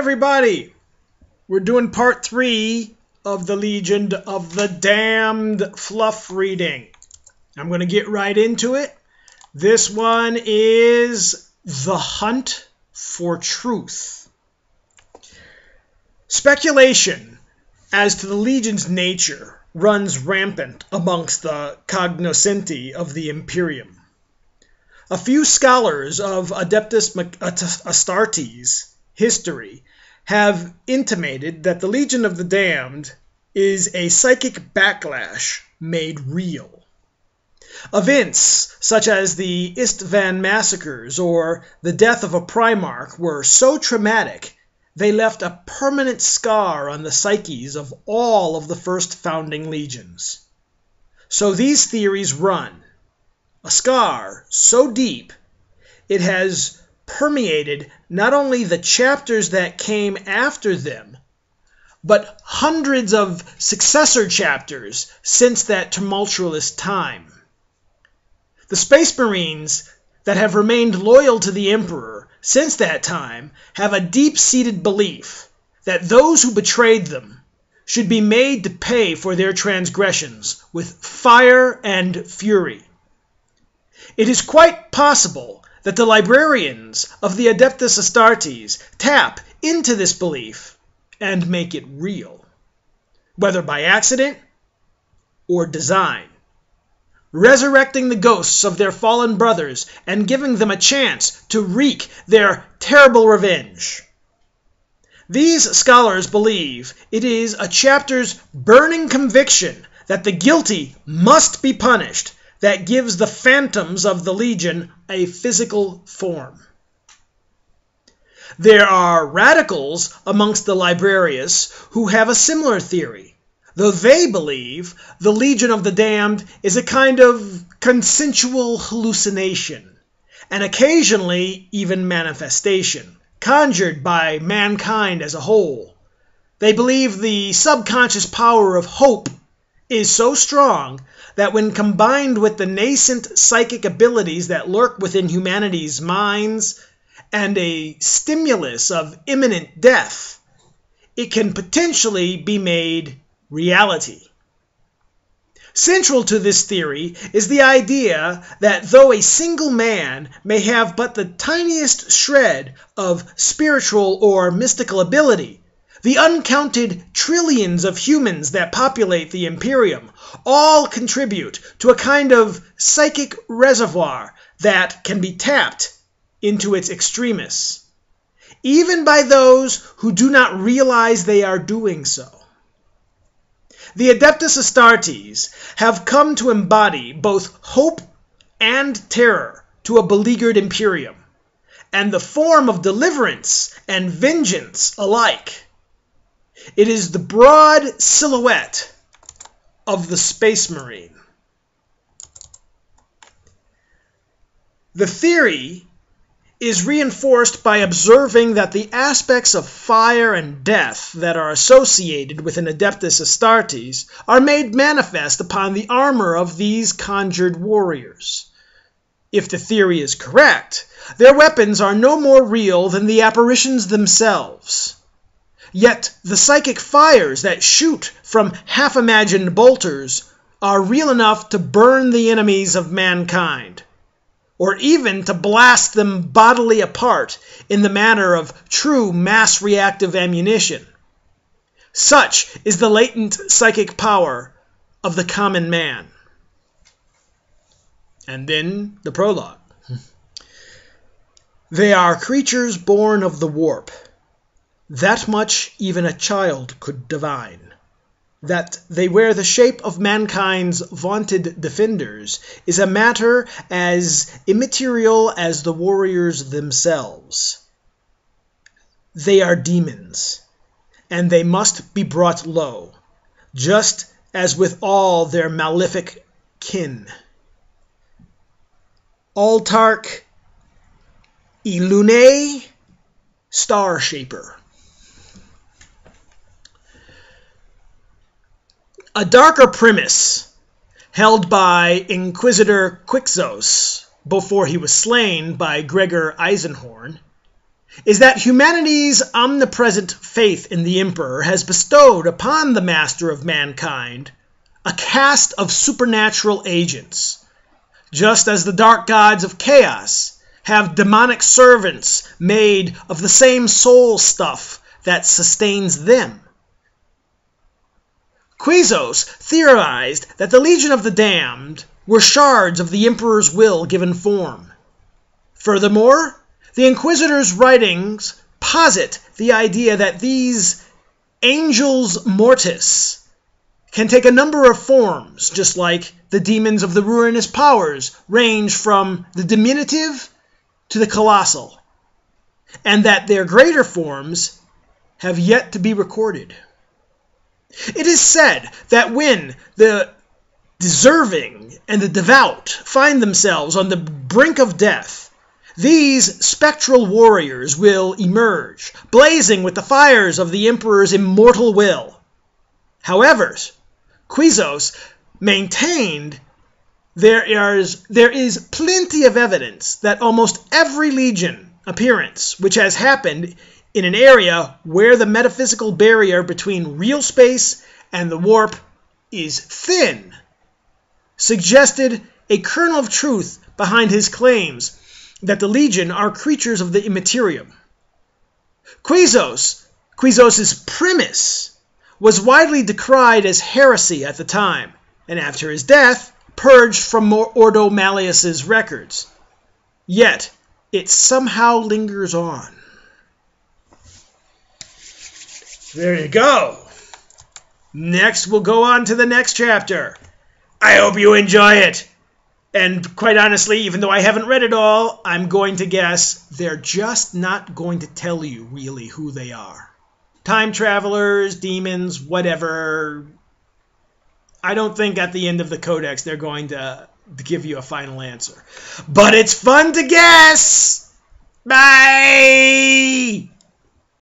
everybody. We're doing part three of the Legion of the Damned fluff reading. I'm going to get right into it. This one is The Hunt for Truth. Speculation as to the Legion's nature runs rampant amongst the cognoscenti of the Imperium. A few scholars of Adeptus Astartes history have intimated that the Legion of the Damned is a psychic backlash made real. Events such as the Isstvan massacres or the death of a Primarch were so traumatic they left a permanent scar on the psyches of all of the first founding legions. So these theories run a scar so deep it has permeated not only the chapters that came after them, but hundreds of successor chapters since that tumultuous time. The Space Marines that have remained loyal to the Emperor since that time have a deep seated belief that those who betrayed them should be made to pay for their transgressions with fire and fury. It is quite possible that the librarians of the Adeptus Astartes tap into this belief and make it real, whether by accident or design, resurrecting the ghosts of their fallen brothers and giving them a chance to wreak their terrible revenge. These scholars believe it is a chapter's burning conviction that the guilty must be punished that gives the phantoms of the legion a physical form. There are radicals amongst the librarius who have a similar theory, though they believe the Legion of the Damned is a kind of consensual hallucination, and occasionally even manifestation, conjured by mankind as a whole. They believe the subconscious power of hope is so strong that when combined with the nascent psychic abilities that lurk within humanity's minds and a stimulus of imminent death, it can potentially be made reality. Central to this theory is the idea that though a single man may have but the tiniest shred of spiritual or mystical ability, the uncounted trillions of humans that populate the Imperium all contribute to a kind of psychic reservoir that can be tapped into its extremis, even by those who do not realize they are doing so. The Adeptus Astartes have come to embody both hope and terror to a beleaguered Imperium, and the form of deliverance and vengeance alike. It is the broad silhouette of the Space Marine. The theory is reinforced by observing that the aspects of fire and death that are associated with an Adeptus Astartes are made manifest upon the armor of these conjured warriors. If the theory is correct, their weapons are no more real than the apparitions themselves. Yet the psychic fires that shoot from half imagined bolters are real enough to burn the enemies of mankind, or even to blast them bodily apart in the manner of true mass reactive ammunition. Such is the latent psychic power of the common man. And then the prologue. They are creatures born of the warp that much even a child could divine. That they wear the shape of mankind's vaunted defenders is a matter as immaterial as the warriors themselves. They are demons, and they must be brought low, just as with all their malefic kin. Autarch Ilune Star Shaper. A darker premise held by Inquisitor Quixos before he was slain by Gregor Eisenhorn is that humanity's omnipresent faith in the Emperor has bestowed upon the master of mankind a caste of supernatural agents, just as the dark gods of chaos have demonic servants made of the same soul stuff that sustains them. Quixos theorized that the Legion of the Damned were shards of the Emperor's will given form. Furthermore, the Inquisitor's writings posit the idea that these angels mortis can take a number of forms, just like the demons of the ruinous powers range from the diminutive to the colossal, and that their greater forms have yet to be recorded. It is said that when the deserving and the devout find themselves on the brink of death, these spectral warriors will emerge, blazing with the fires of the Emperor's immortal will. However, Quixos maintained there is, there is plenty of evidence that almost every legion appearance which has happened in an area where the metaphysical barrier between real space and the warp is thin, suggested a kernel of truth behind his claims that the Legion are creatures of the immaterium. Quixos, Quixos's premise, was widely decried as heresy at the time, and after his death, purged from Ordo Malleus's records. Yet, it somehow lingers on. There you go. Next, we'll go on to the next chapter. I hope you enjoy it. And quite honestly, even though I haven't read it all, I'm going to guess they're just not going to tell you really who they are. Time travelers, demons, whatever. I don't think at the end of the codex they're going to, give you a final answer. But it's fun to guess! Bye!